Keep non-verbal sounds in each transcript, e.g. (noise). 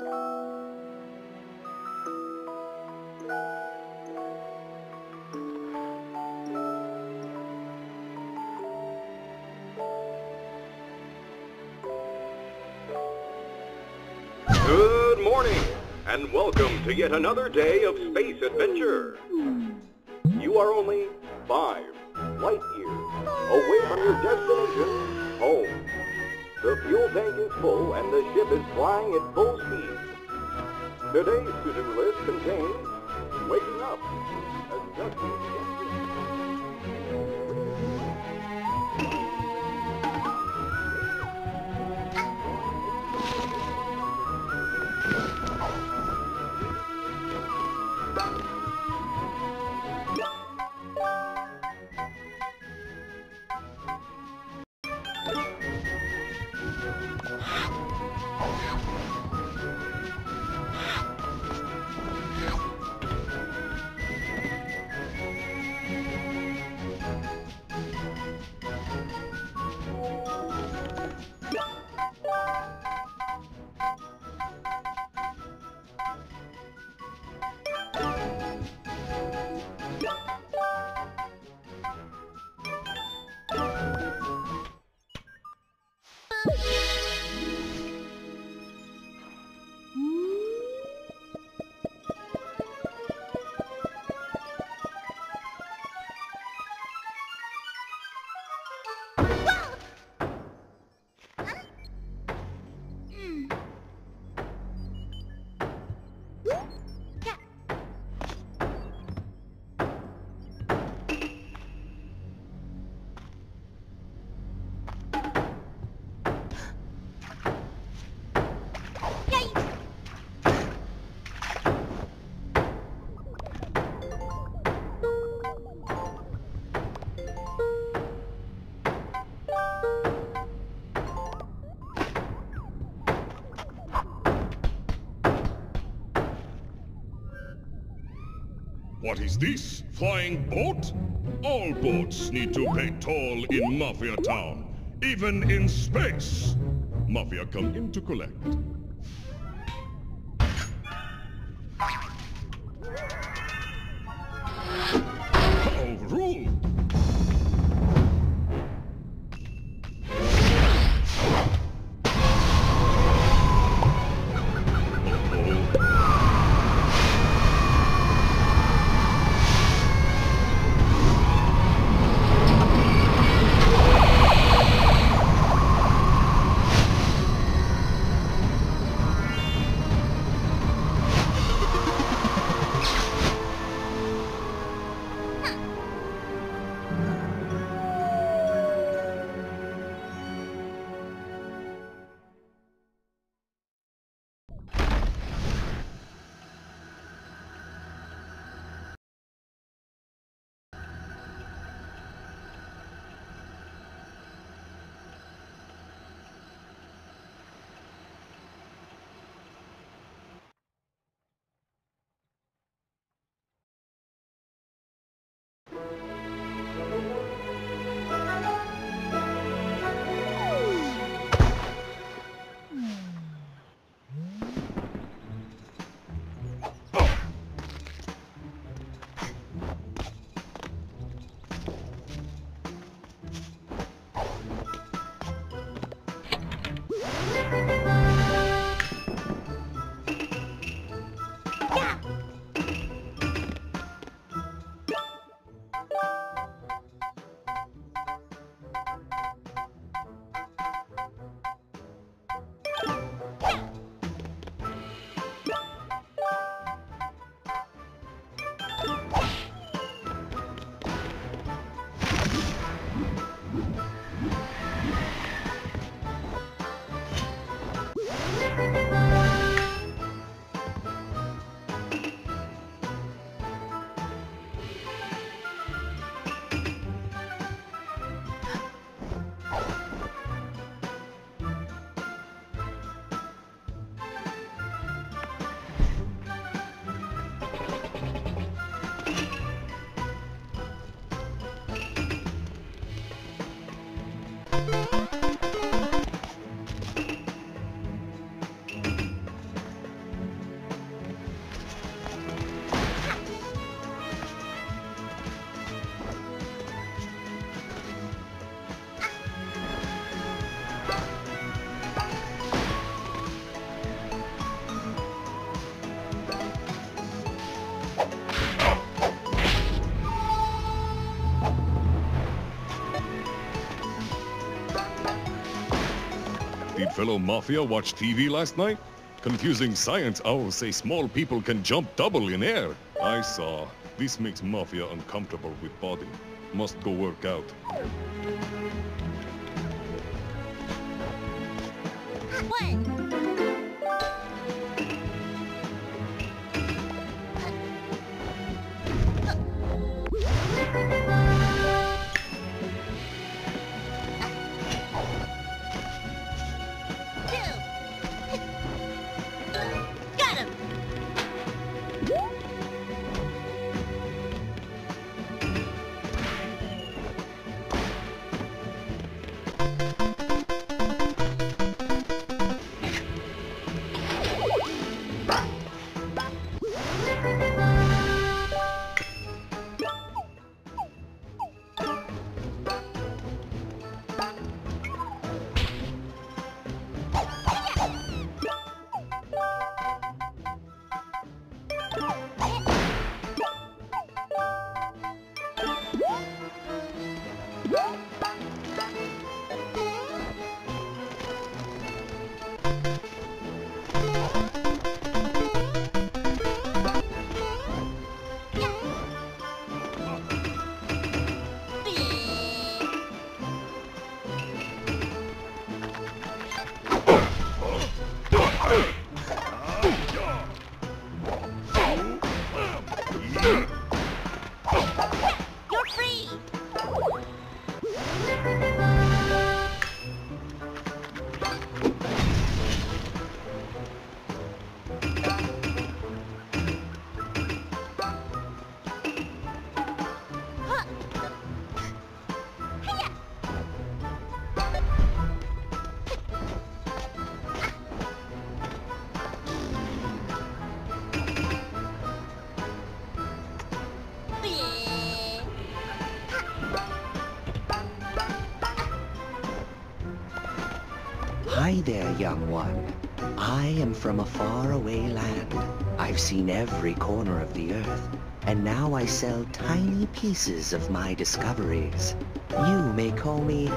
Good and welcome to yet another day of space adventure. You are only five light years away from your destination, home. The fuel tank is full and the ship is flying at full speed. Today's to-do list contains waking up, adjusting What is this? Flying boat? All boats need to pay toll in Mafia Town, even in space. Mafia come in to collect. Fellow Mafia watch TV last night? Confusing science owls say small people can jump double in air. I saw. This makes Mafia uncomfortable with body. Must go work out. One. Young one. I am from a faraway land. I've seen every corner of the earth, and now I sell tiny pieces of my discoveries. You may call me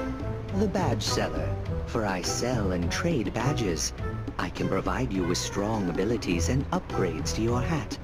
the badge seller, for I sell and trade badges. I can provide you with strong abilities and upgrades to your hat.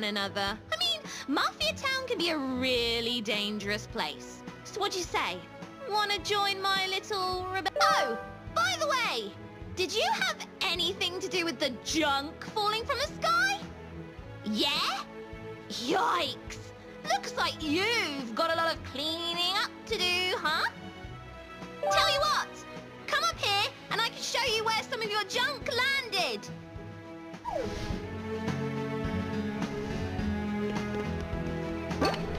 One another. I mean, Mafia Town can be a really dangerous place. So what'd you say? Wanna join my little Oh! By the way, did you have anything to do with the junk falling from the sky? Yeah? Yikes! Looks like you've got a lot of cleaning up to do, huh? Tell you what, come up here and I can show you where some of your junk landed. Huh? (laughs)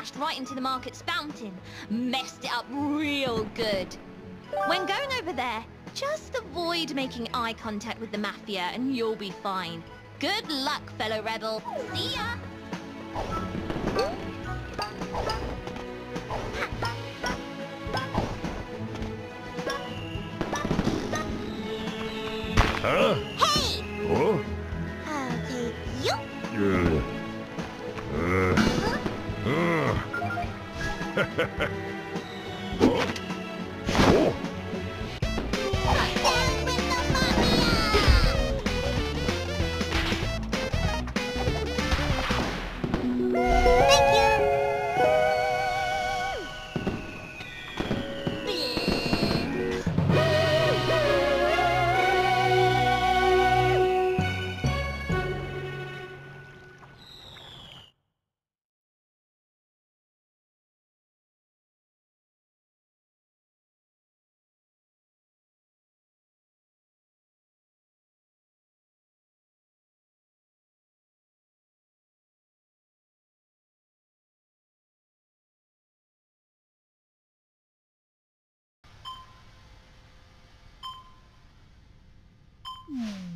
smashed right into the market's fountain. Messed it up real good. When going over there, just avoid making eye contact with the Mafia and you'll be fine. Good luck, fellow rebel. See ya! My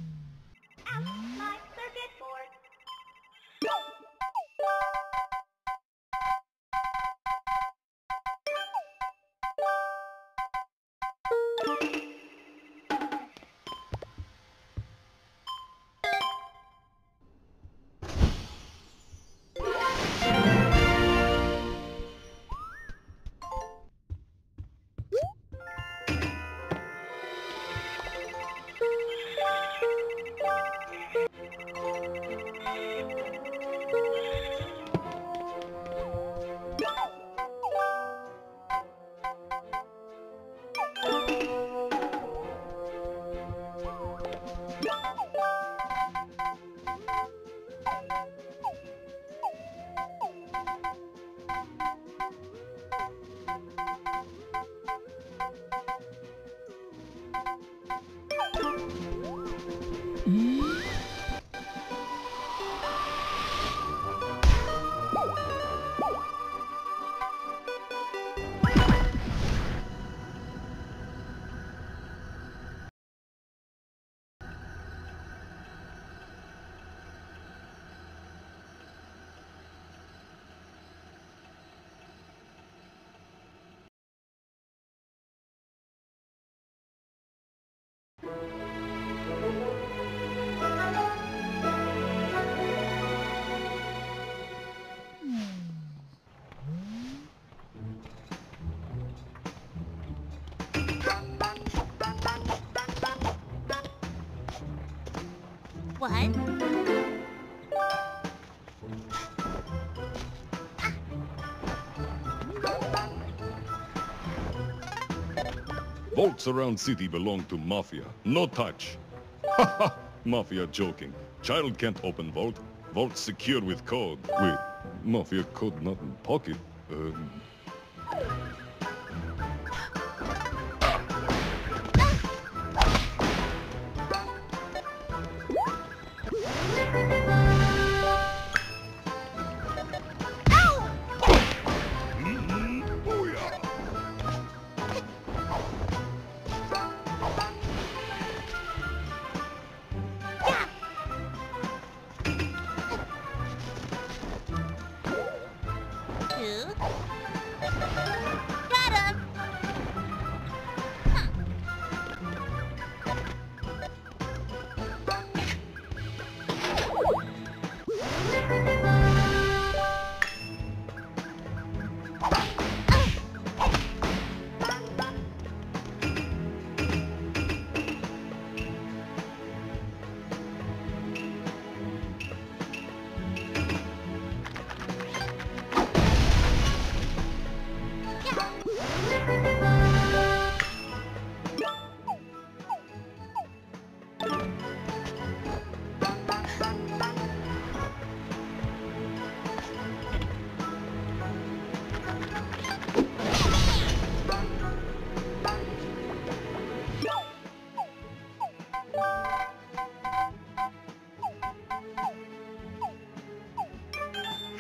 Vaults around city belong to Mafia. No touch. (laughs) Mafia joking. Child can't open vault. Vault secured with code. Wait, Mafia code not in pocket. Um,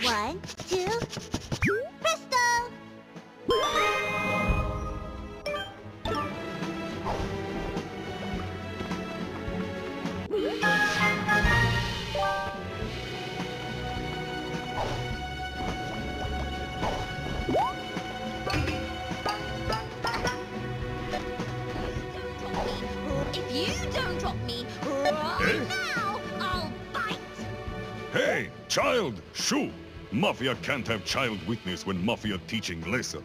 One, two, presto! If you don't drop me right now, I'll bite. Hey, child, shoo! Mafia can't have child witness when Mafia teaching lesson.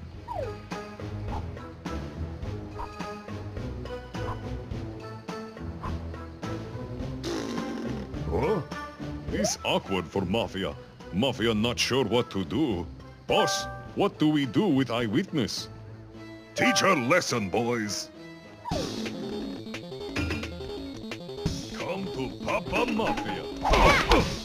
Oh, this awkward for Mafia. Mafia not sure what to do. Boss, what do we do with eyewitness? Teach her lesson, boys. Come to Papa Mafia.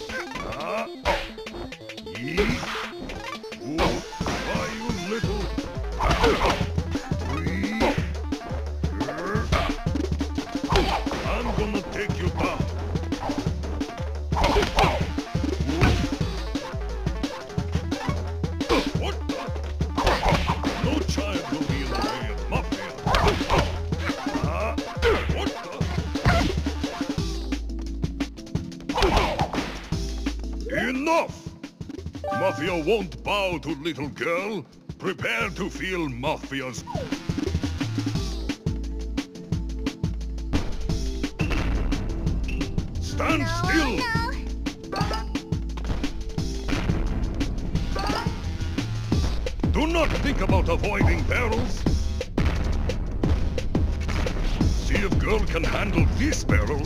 To little girl. Prepare to feel Mafia's... Stand still! Do not think about avoiding barrels. See if girl can handle this barrel.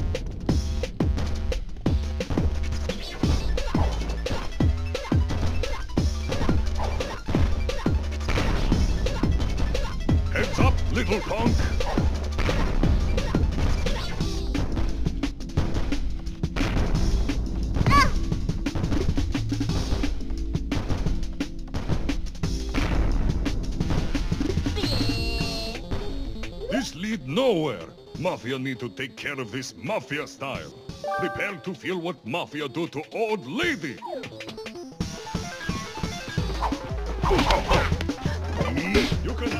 Little punk. This lead nowhere. Mafia need to take care of this Mafia style. Prepare to feel what Mafia do to old lady. (laughs) Hmm, you can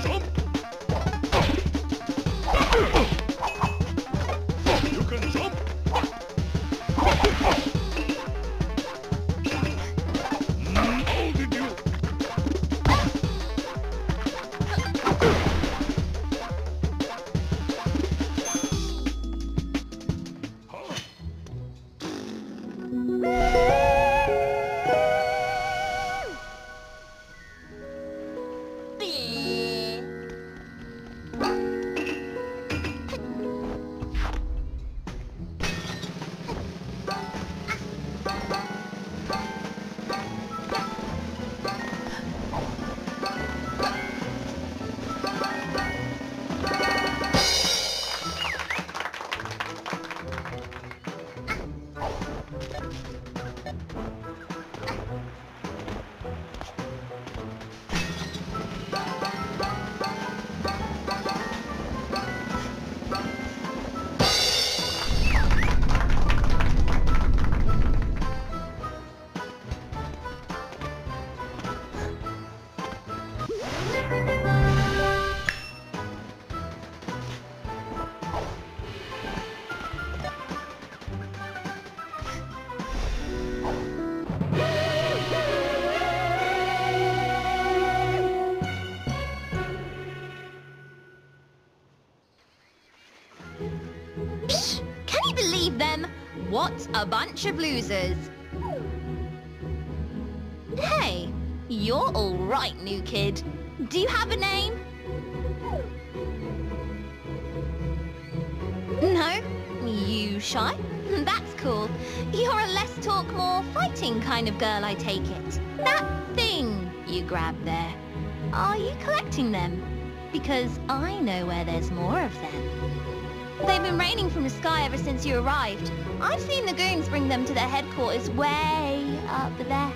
them? What a bunch of losers. Hey, you're all right, new kid. Do you have a name? No? You shy? (laughs) That's cool. You're a less talk, more fighting kind of girl, I take it. That thing you grabbed there. Are you collecting them? Because I know where there's more of them. They've been raining from the sky ever since you arrived. I've seen the goons bring them to their headquarters way up there.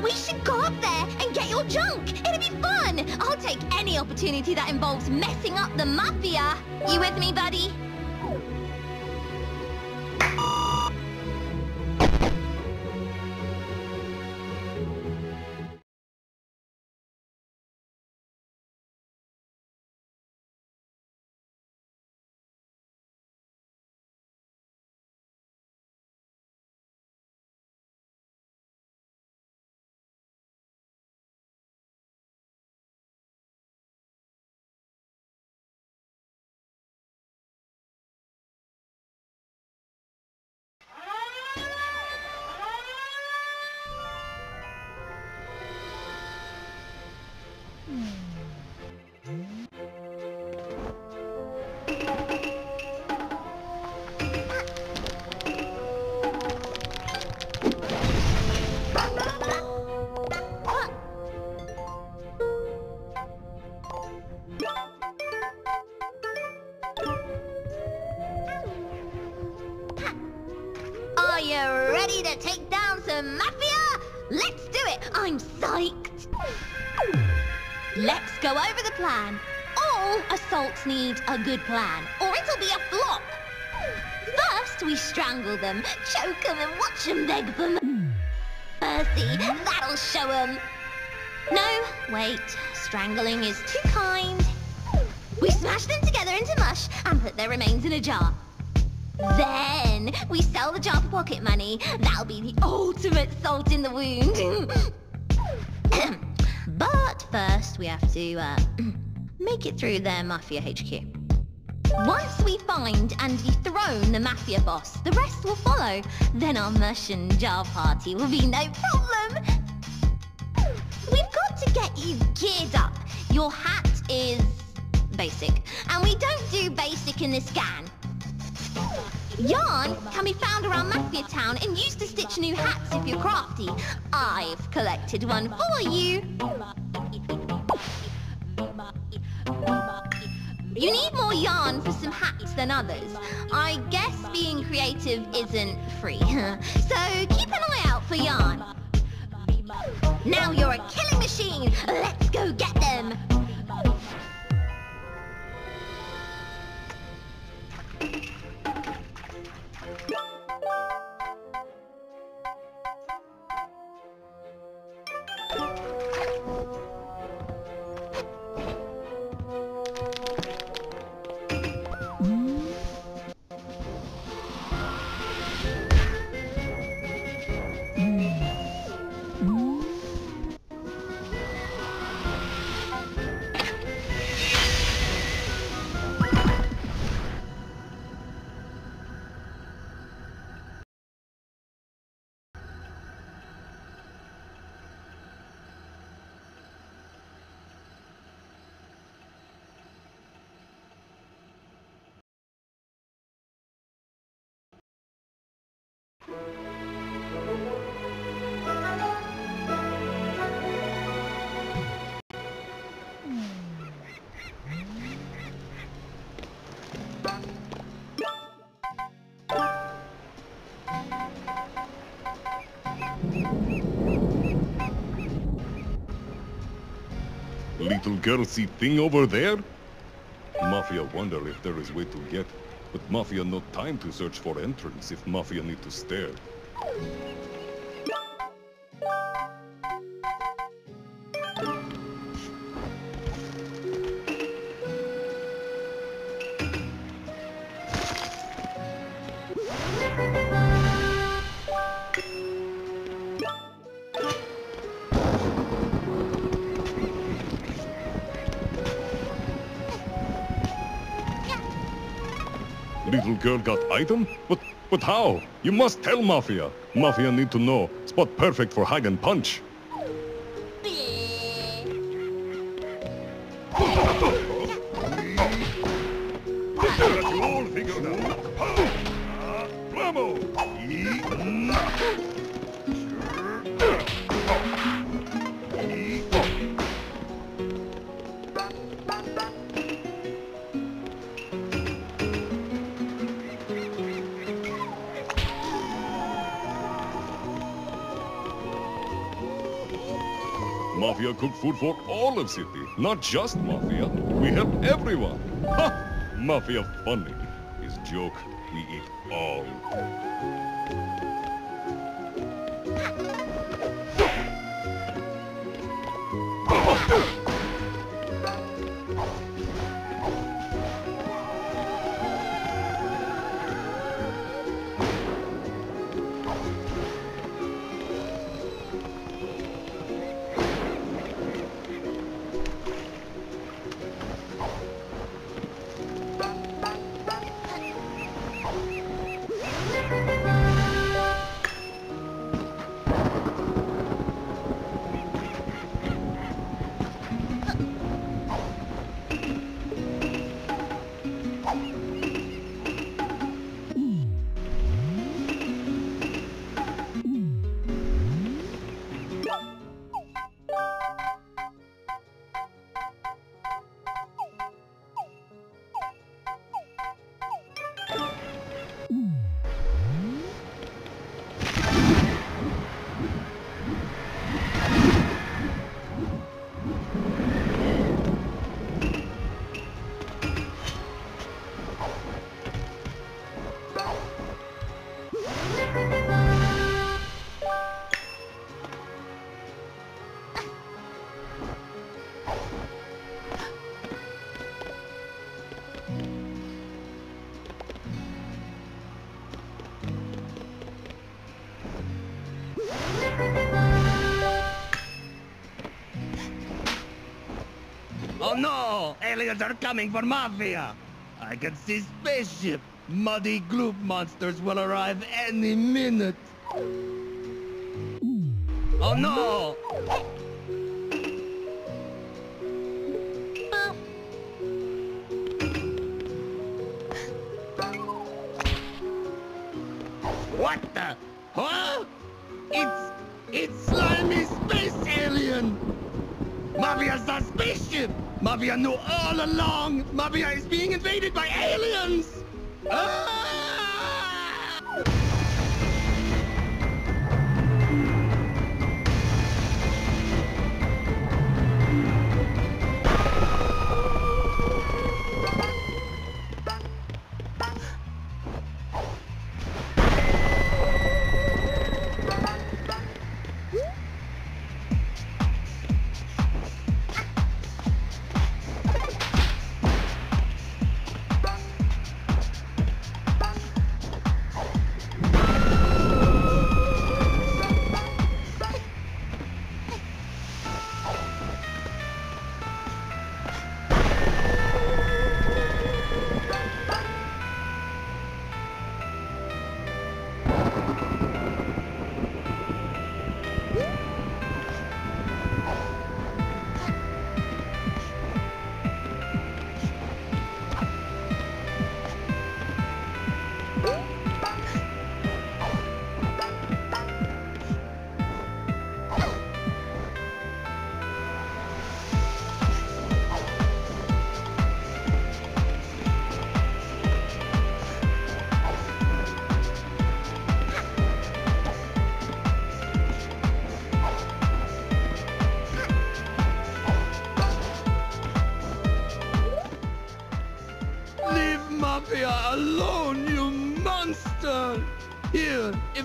(gasps) we should go up there and get your junk. It'll be fun. I'll take any opportunity that involves messing up the mafia. You with me, buddy? Good plan, or it'll be a flop. First, we strangle them, choke them, and watch them beg for mercy. That'll show them. No, wait. Strangling is too kind. We smash them together into mush and put their remains in a jar. Then we sell the jar for pocket money. That'll be the ultimate salt in the wound. (clears throat) but first we have to uh, (clears throat) make it through their Mafia HQ. Once we find and dethrone the Mafia boss, the rest will follow. Then our and jar party will be no problem. We've got to get you geared up. Your hat is basic. And we don't do basic in this scan. Yarn can be found around Mafia Town and used to stitch new hats if you're crafty. I've collected one for you. You need more yarn for some hats than others. I guess being creative isn't free. so keep an eye out for yarn. Now you're a killing machine. Let's go get them. Little girl see thing over there? Mafia wonder if there is way to get, but Mafia no time to search for entrance if Mafia need to stare. Item? But but how? You must tell Mafia. Mafia need to know. Spot perfect for hag and punch. City, not just Mafia. We help everyone. Ha! Mafia funny. His joke, we eat all. No! Aliens are coming for Mafia! I can see spaceship! Muddy gloop monsters will arrive any minute! Oh no!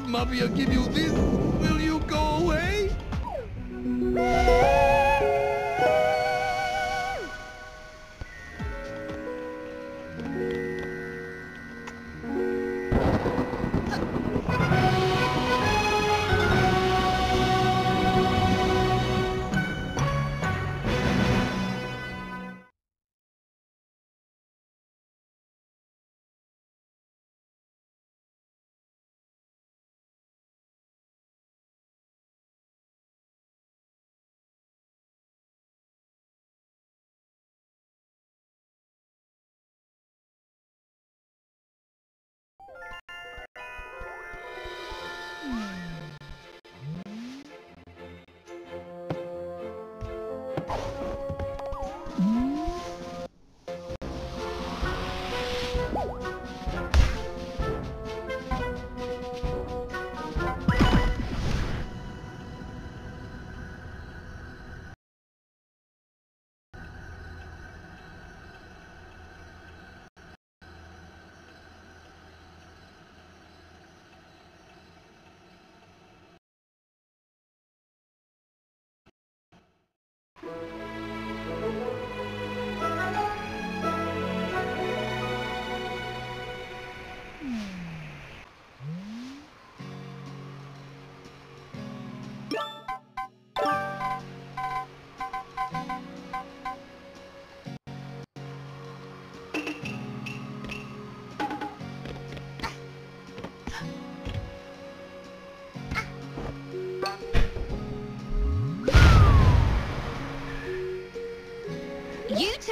Mafia give you this,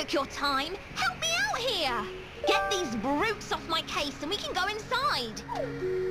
Your time. Help me out here. Get these brutes off my case and we can go inside.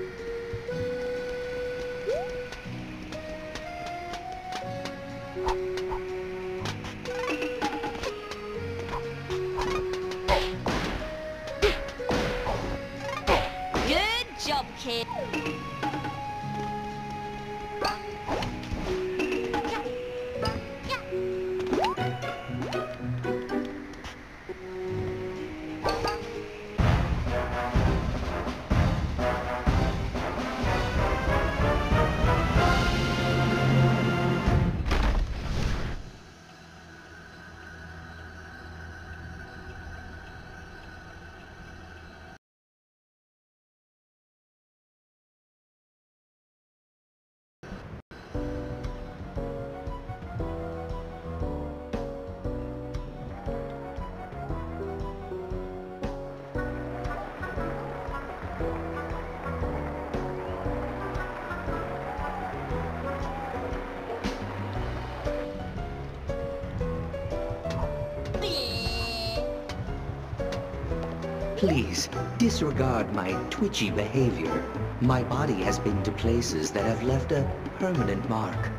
Please, disregard my twitchy behavior. My body has been to places that have left a permanent mark.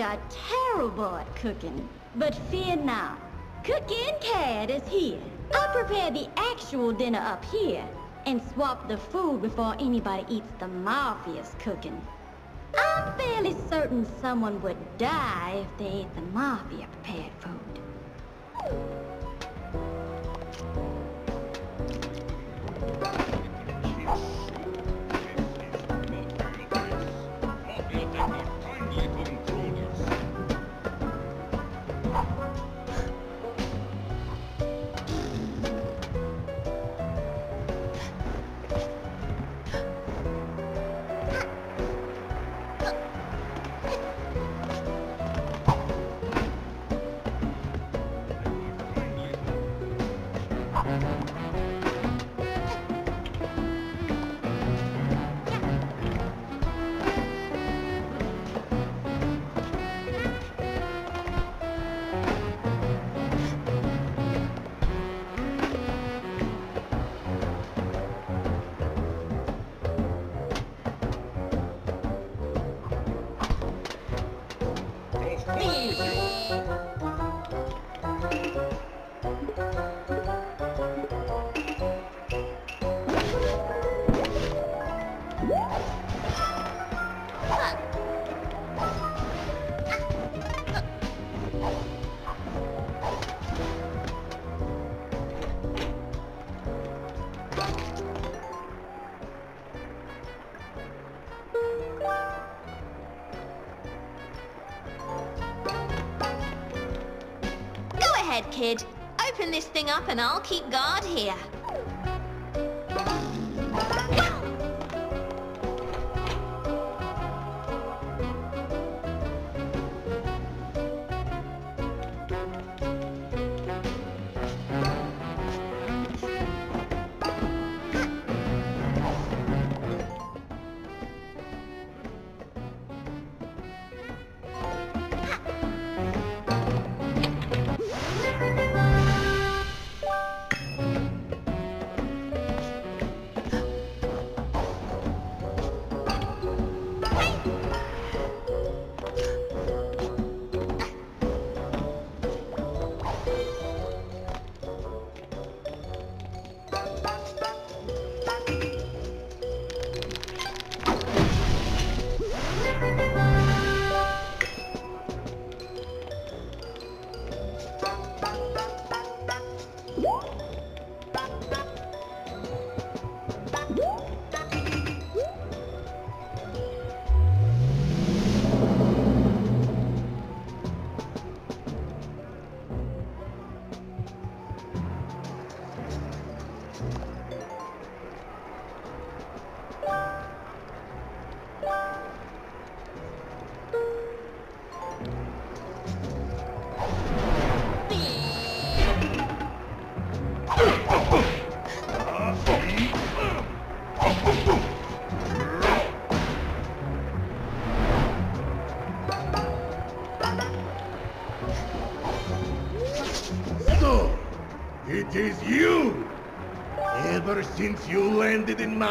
Are terrible at cooking. But fear not. Cooking Cat is here. I prepare the actual dinner up here and swap the food before anybody eats the Mafia's cooking. I'm fairly certain someone would die if they ate the Mafia prepared food. And I'll keep guard here.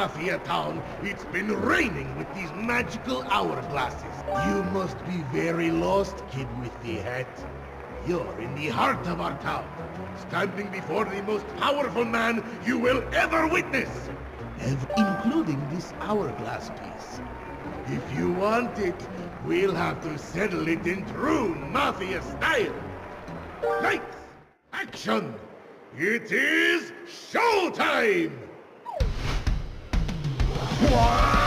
Mafia Town, it's been raining with these magical hourglasses. You must be very lost, kid with the hat. You're in the heart of our town, standing before the most powerful man you will ever witness, including this hourglass piece. If you want it, we'll have to settle it in true Mafia style. Lights! Action! It is showtime! You're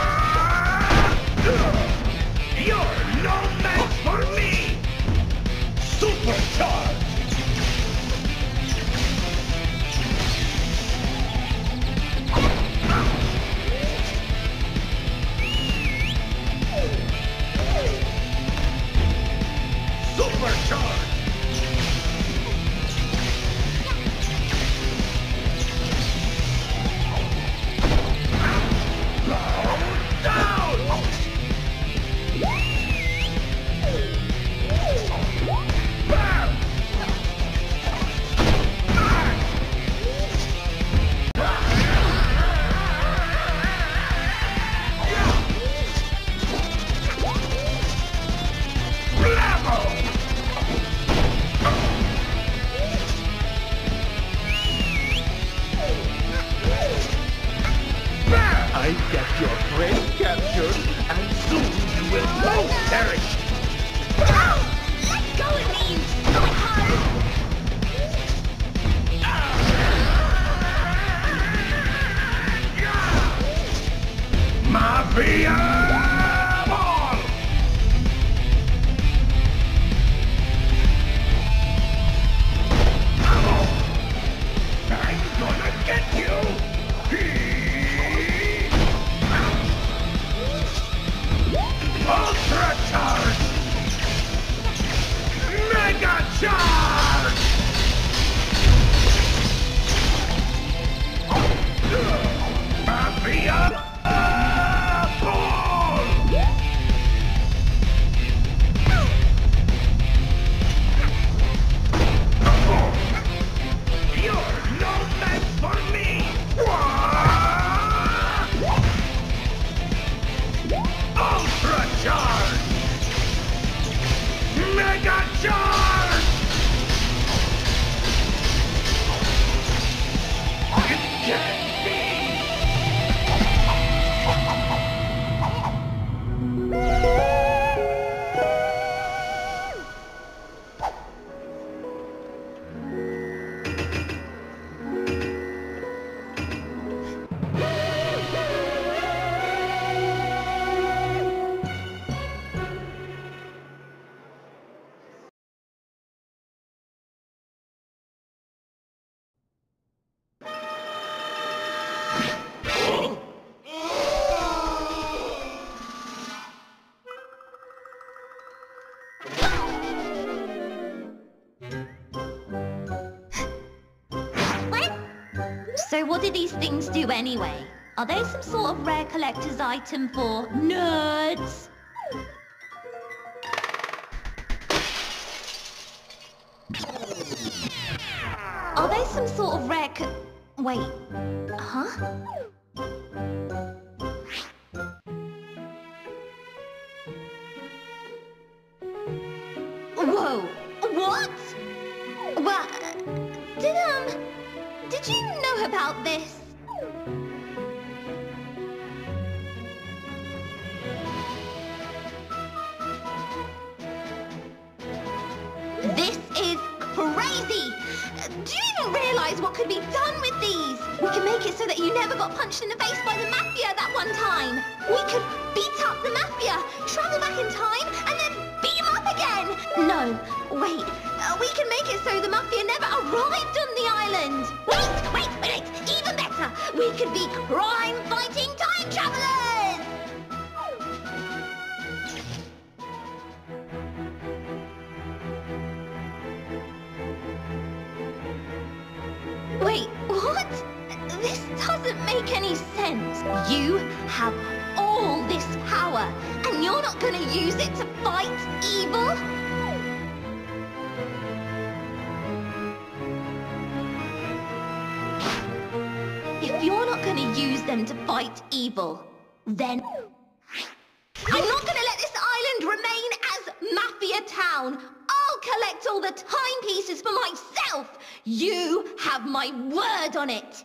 I've got your friend captured, and soon you will both perish! Let go of me, you! Mafia these things do anyway? Are they some sort of rare collector's item for nerds? Are they some sort of rare co- Wait. Huh? About this? This is crazy! Do you even realize what could be done with these? We can make it so that you never got punched in the face by the Mafia that one time. We could beat up the Mafia, travel back in time, and then beat them up again. No, wait. Uh, we can make it so the Mafia never arrived on the island. Wait, wait, wait, even better. We could be crime-fighting time travelers. Wait, what? This doesn't make any sense? You have all this power, and you're not gonna use it to fight evil? Use them to fight evil, then... I'm not gonna let this island remain as Mafia Town! I'll collect all the timepieces for myself! You have my word on it!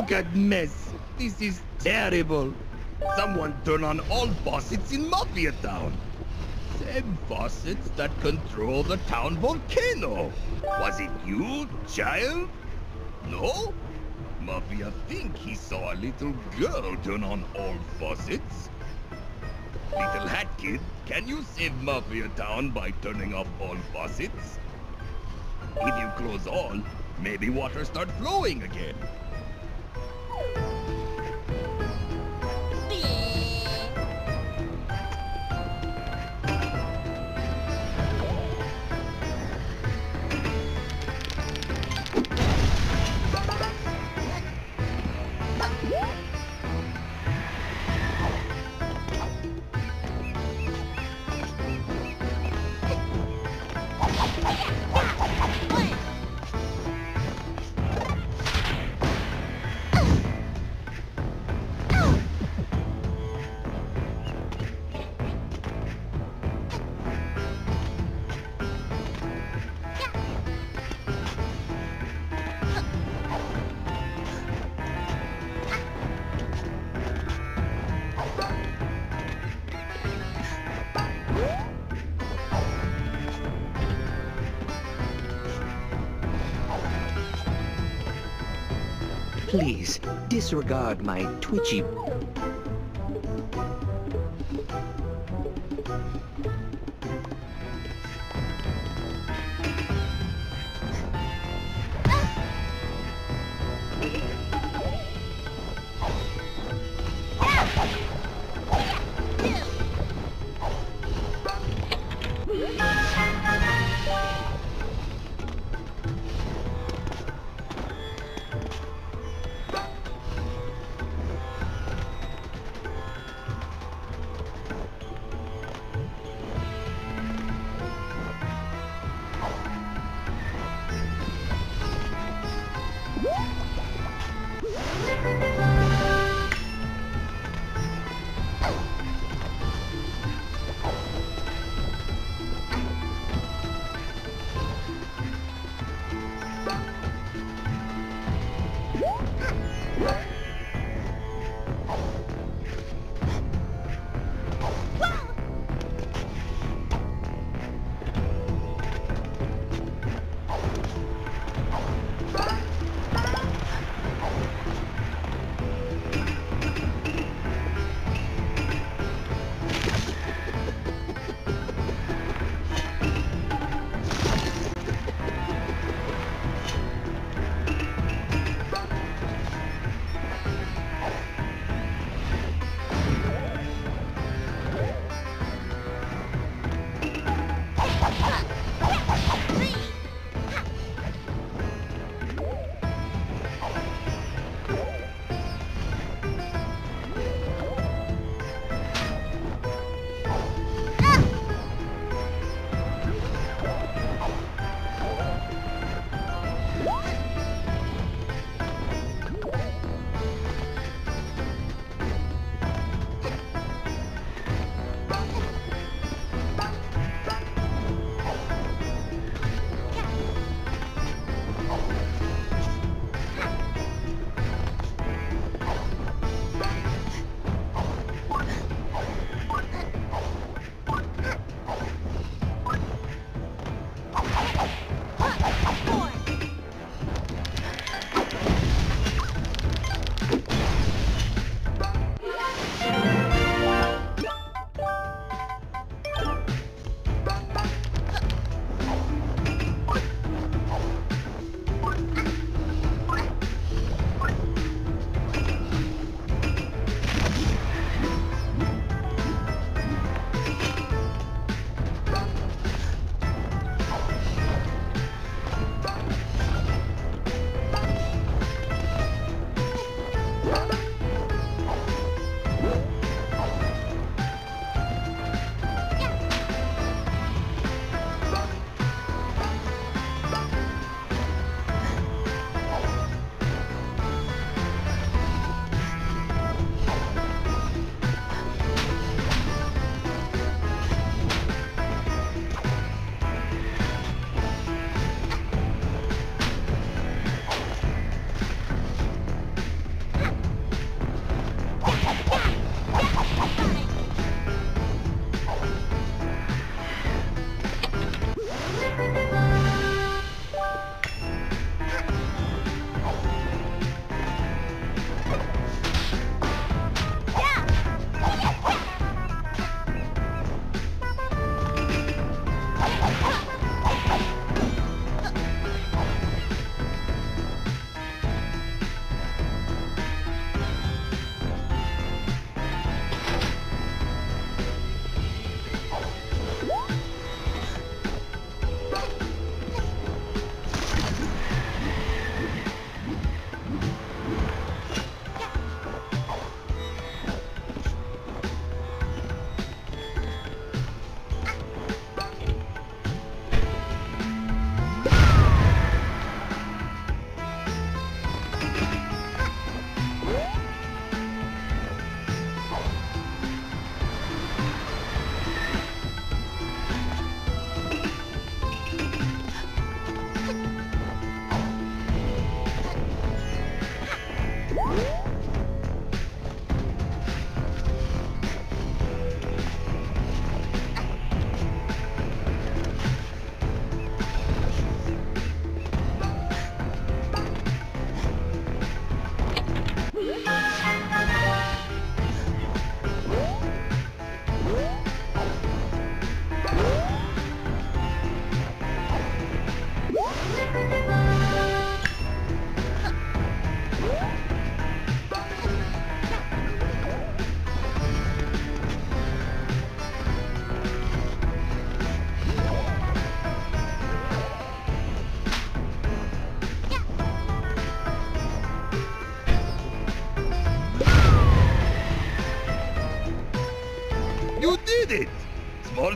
Look at mess. This is terrible. Someone turn on all faucets in Mafia Town. Same faucets that control the town volcano. Was it you, child? No? Mafia think he saw a little girl turn on all faucets. Little hat kid, can you save Mafia Town by turning off all faucets? If you close all, maybe water start flowing again. Please, disregard my twitchy...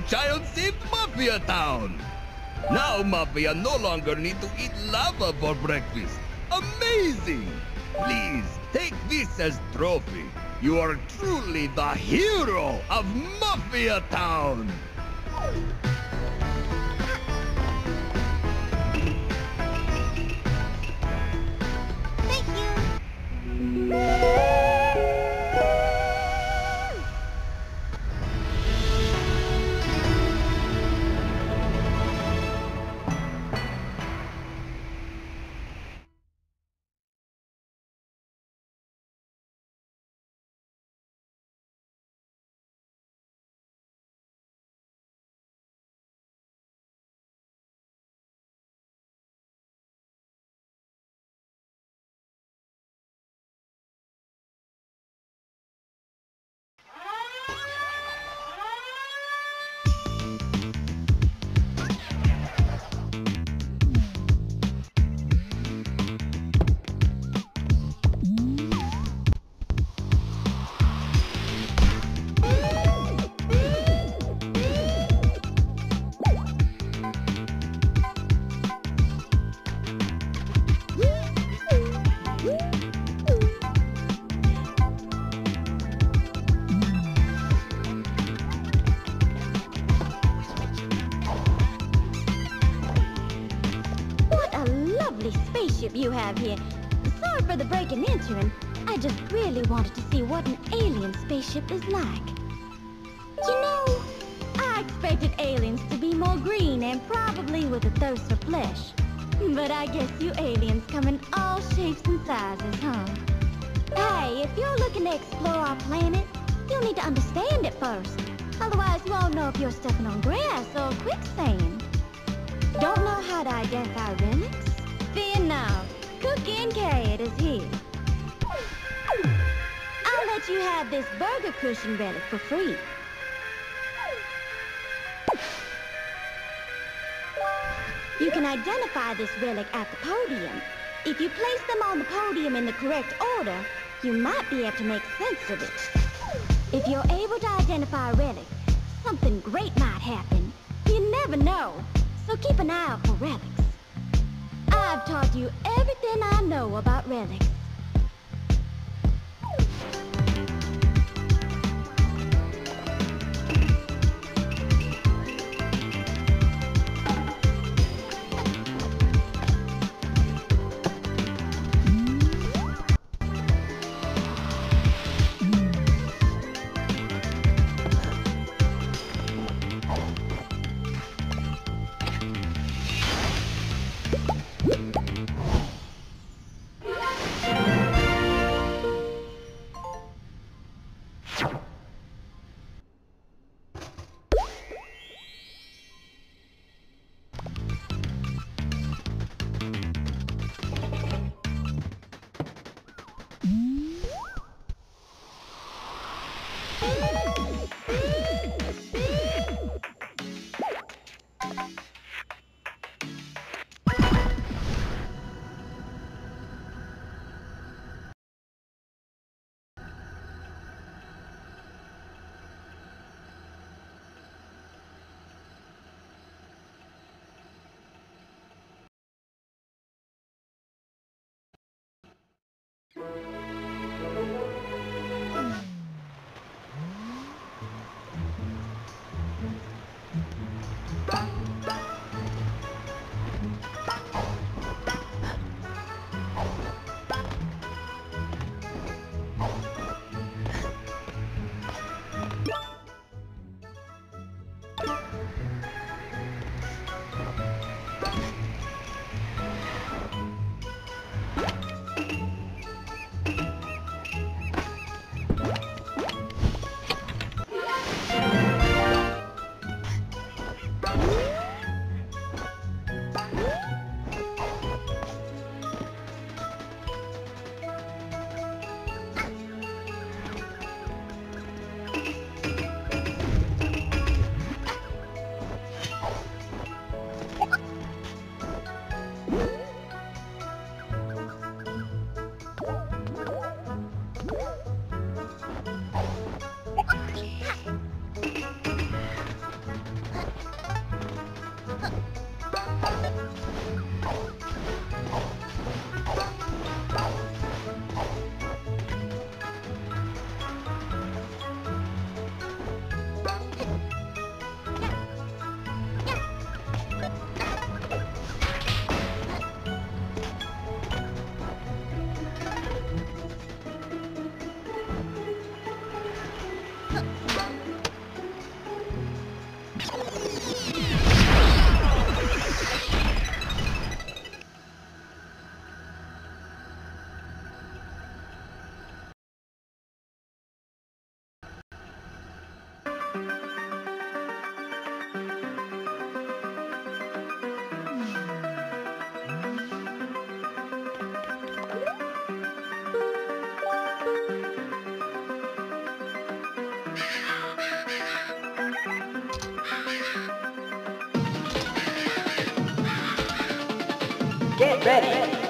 child saved Mafia Town! Now Mafia no longer need to eat lava for breakfast. Amazing! Please, take this as trophy. You are truly the hero of Mafia Town! Entering. I just really wanted to see what an alien spaceship is like. You know, I expected aliens to be more green and probably with a thirst for flesh. But I guess you aliens come in all shapes and sizes, huh? Hey, if you're looking to explore our planet, you'll need to understand it first. Otherwise, you won't know if you're stepping on grass or quicksand. Don't know how to identify relics? Fear not. Cooking Cat is here. You have this burger cushion relic for free. You can identify this relic at the podium. If you place them on the podium in the correct order, you might be able to make sense of it. If you're able to identify a relic, something great might happen. You never know, so keep an eye out for relics. I've taught you everything I know about relics. Get ready.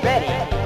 Get